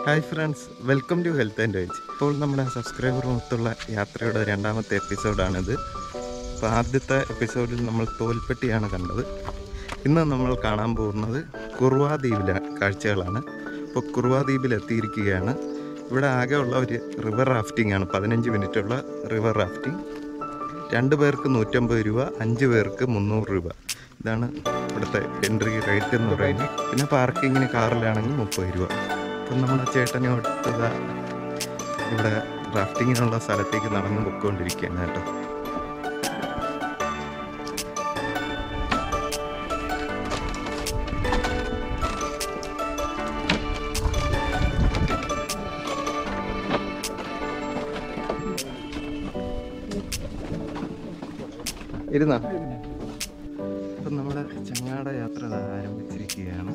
Hi friends welcome to health and veg ഇപ്പോൾ നമ്മുടെ subscriber മൊത്തമുള്ള യാത്രയുടെ രണ്ടാമത്തെ എപ്പിസോഡാണിത് അപ്പോൾ ആദ്യത്തെ എപ്പിസോഡിൽ നമ്മൾ തോൽപ്പെട്ടിയാണ് കണ്ടത്. ഇന്ന് നമ്മൾ കാണാൻ പോകുന്നത് കുറുവാ ദ്വീപിലെ കാഴ്ചകളാണ്. ഇപ്പോൾ കുറുവാ ദ്വീപിൽ എത്തിയിരിക്കുകയാണ്. ഇവിടെ ആകെ ഉള്ള ഒരു റിവർ റാഫ്റ്റിംഗ് ആണ്. പതിനഞ്ച് മിനിറ്റുള്ള റിവർ റാഫ്റ്റിംഗ് രണ്ട് പേർക്ക് നൂറ്റമ്പത് രൂപ അഞ്ച് പേർക്ക് മുന്നൂറ് രൂപ. ഇതാണ് ഇവിടുത്തെ എൻട്രി റേറ്റ് എന്ന് പറയുന്നത്. പിന്നെ പാർക്കിങ്ങിന് കാറിലാണെങ്കിൽ മുപ്പത് രൂപ. അപ്പം നമ്മുടെ ചേട്ടനെ ഇതാ ഇവിടെ ഡ്രാഫ്റ്റിങ്ങിനുള്ള സ്ഥലത്തേക്ക് നടന്ന് പൊയ്ക്കൊണ്ടിരിക്കുകയാണ് കേട്ടോ. ഇരുന്നാ? അപ്പം നമ്മുടെ ചങ്ങാട യാത്ര ആരംഭിച്ചിരിക്കുകയാണ്.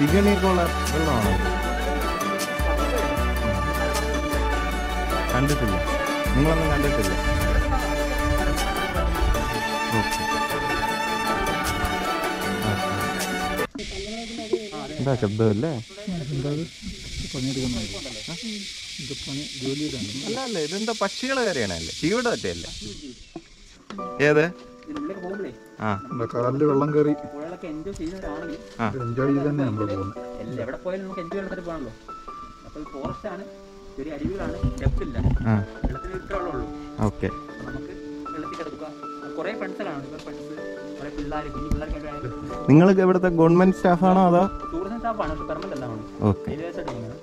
ചിക്കനീർക്കുള്ള വെള്ളമാണോ? കണ്ടിട്ടില്ല. നിങ്ങളൊന്നും കണ്ടിട്ടില്ല? എന്താ ശബ്ദമല്ലേ അല്ല? അല്ല ഇതെന്താ പക്ഷികളെ കയറിയാണല്ലേ ചീവിടെ പറ്റിയല്ലേ ഏത്? ആ. കാലിൽ വെള്ളം കയറി എൻജോയ് ചെയ്യുന്നവരാണെങ്കിൽ എൻജോയ് ചെയ്ത് തന്നെ നമ്മൾ പോകുന്നത്. എവിടെ പോയാലും നമുക്ക് എൻജോയ് ചെയ്യാൻ പോകണല്ലോ അപ്പോൾ ഫോറസ്റ്റ് ആണ് ചെറിയ അരുവികളാണ് ഡെപ്ത് ഇല്ല. വെള്ളത്തിന് ഓക്കെ. നമുക്ക് വെള്ളത്തിൽ കിടക്കുക. കുറേ ഫ്രണ്ട്സുകളാണ് ഇപ്പോൾ ഫ്രണ്ട്സ് കുറേ പിള്ളേർ കുഞ്ഞു പിള്ളേർക്കൊക്കെ ആയാലും. നിങ്ങൾക്ക് ഇവിടുത്തെ ഗവൺമെന്റ് സ്റ്റാഫാണോ അതോ? ടൂറിസം സ്റ്റാഫാണ് പക്ഷെ പെർമനന്റ് ഓക്കെ. ചെയ്യുന്നത്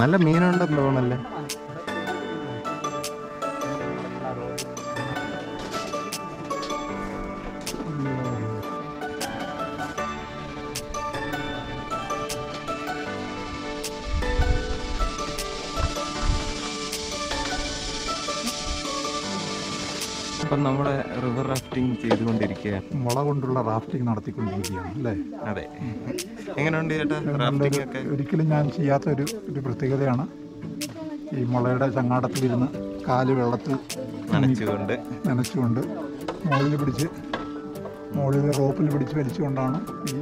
നല്ല മീനുണ്ടെന്ന് തോന്നല്ലേ? അപ്പം നമ്മുടെ റിവർ റാഫ്റ്റിംഗ് ചെയ്തുകൊണ്ടിരിക്കുകയാണ് മുള കൊണ്ടുള്ള റാഫ്റ്റിംഗ് നടത്തിക്കൊണ്ടിരിക്കുകയാണ് അല്ലേ? അതെ. എങ്ങനെയുണ്ട് ചേട്ടാ റാഫ്റ്റിംഗ് ഒക്കെ? ഒരിക്കലും ഞാൻ ചെയ്യാത്ത ഒരു ഒരു പ്രത്യേകതയാണ്. ഈ മുളയുടെ ചങ്ങാടത്തിലിരുന്ന് കാൽ വെള്ളത്തിൽ നനച്ചുകൊണ്ട്. നനച്ചുകൊണ്ട് മുകളിൽ പിടിച്ച് മുകളിൽ റോപ്പിൽ പിടിച്ച് വലിച്ചുകൊണ്ടാണ് ഈ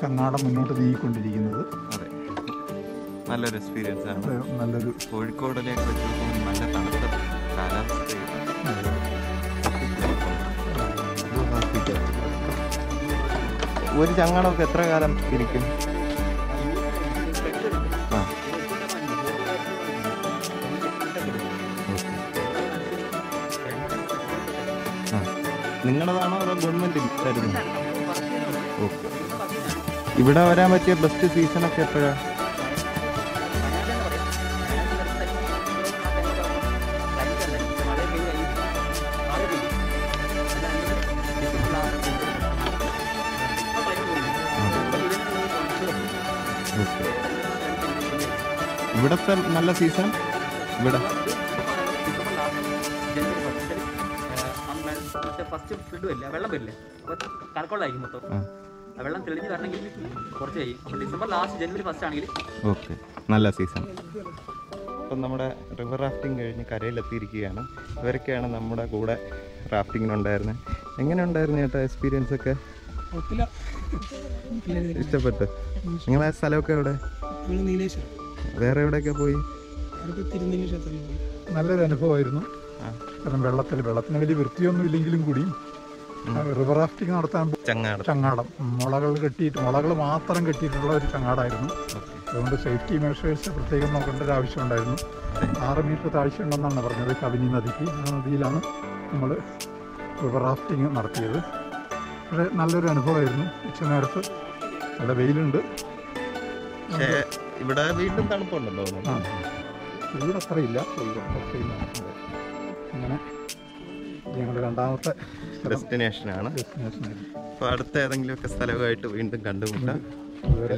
ചങ്ങാടം മുന്നോട്ട് നീങ്ങിക്കൊണ്ടിരിക്കുന്നത്. അതെ. നല്ലൊരു എക്സ്പീരിയൻസ് ആണ്. നല്ലൊരു കോഴിക്കോടിലേക്ക് വെച്ച് നല്ല തണുത്ത കാലാവസ്ഥയാണ്. ഒരു ചങ്ങാടമൊക്കെ എത്ര കാലം ഇരിക്കും? ആ. നിങ്ങളതാണോ അതോ ഗവൺമെന്റ് ഓക്കെ. ഇവിടെ വരാൻ പറ്റിയ ബെസ്റ്റ് ഒക്കെ എപ്പോഴാണ് ഇവിടത്തെ നല്ല സീസൺ? ഇവിടെ. ഫസ്റ്റ് ഫ്ലഡ് വരില്ല വെള്ളം വരില്ലേ. അപ്പോൾ കലക്കോളായിരിക്കും മൊത്തം. ആ. ആ വെള്ളം തെളിഞ്ഞ് വരണമെങ്കിൽ കുറച്ച് കഴിയും. അപ്പോൾ ഡിസംബർ ലാസ്റ്റ് ജനുവരി ഫസ്റ്റ് ആണെങ്കിൽ ഓക്കെ. നല്ല സീസൺ. ഇപ്പം നമ്മുടെ റിവർ റാഫ്റ്റിംഗ് കഴിഞ്ഞ് കരയിലെത്തിയിരിക്കുകയാണ്. ഇവരൊക്കെയാണ് നമ്മുടെ കൂടെ റാഫ്റ്റിങ്ങിനുണ്ടായിരുന്നത് എങ്ങനെ ഉണ്ടായിരുന്നു ചേട്ടാ എക്സ്പീരിയൻസ് ഒക്കെ ഇഷ്ടപ്പെട്ടു. നിങ്ങളെ സ്ഥലമൊക്കെ എവിടെ? വേറെ എവിടെയൊക്കെ പോയി? നല്ലൊരു അനുഭവമായിരുന്നു. കാരണം വെള്ളത്തിൽ വെള്ളത്തിന് വലിയ വൃത്തിയൊന്നും ഇല്ലെങ്കിലും കൂടി റിവർ റാഫ്റ്റിംഗ് നടത്താൻ ചങ്ങാട്. ചങ്ങാടം. മുളകൾ കെട്ടിയിട്ട് മുളകൾ മാത്രം കെട്ടിയിട്ടുള്ള ഒരു ചങ്ങാടായിരുന്നു. അതുകൊണ്ട് സേഫ്റ്റി മെഷേഴ്സ് പ്രത്യേകം നോക്കേണ്ട ഒരു ആവശ്യമുണ്ടായിരുന്നു. ആറ് മീറ്റർ താഴ്ച ഉണ്ടെന്നാണ് പറഞ്ഞത് കവിനി നദിക്ക്. ആ നദിയിലാണ് നമ്മൾ റിവർ റാഫ്റ്റിംഗ് നടത്തിയത്. പക്ഷേ നല്ലൊരു അനുഭവമായിരുന്നു ഉച്ച നേരത്ത്. നല്ല വെയിലുണ്ട്. പക്ഷേ ഇവിടെ വീണ്ടും തണുപ്പുണ്ടല്ലോ ആ ഇവിടെ അത്രയില്ല. അങ്ങനെ ഞങ്ങളുടെ രണ്ടാമത്തെ ഡെസ്റ്റിനേഷനാണ് അപ്പോൾ അടുത്ത ഏതെങ്കിലുമൊക്കെ സ്ഥലമായിട്ട് വീണ്ടും കണ്ടുമുട്ടാം. അതുവരെ